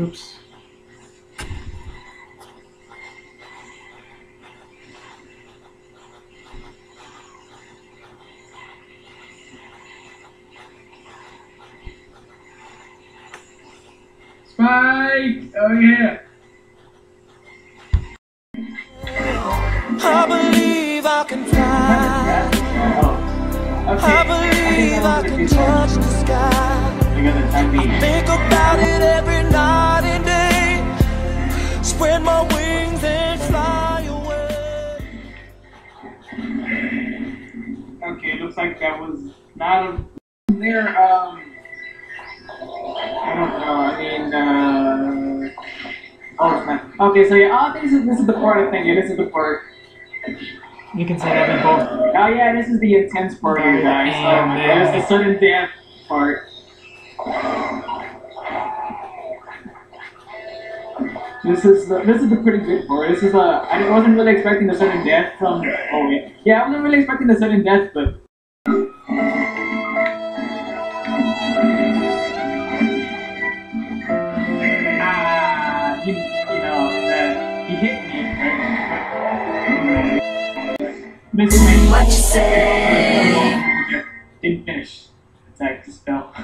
Oops. Spike! Oh yeah. I believe I can fly. Okay. I believe I can touch the sky. You're gonna type me. Think about it every night and day. Spread my wings and fly away. Okay, looks like that was not a there. Um, Okay, so yeah, oh, this is this is the part I think. Yeah, this is the part. You can say that we both. Oh yeah, this is the intense part here, guys. So And then- there's the sudden death part. This is the, this is the pretty good part. This is a I wasn't really expecting the sudden death from. Oh wait, yeah, I wasn't really expecting the sudden death, but ah, you, Missing. What you say? Didn't finish. Attack the spell.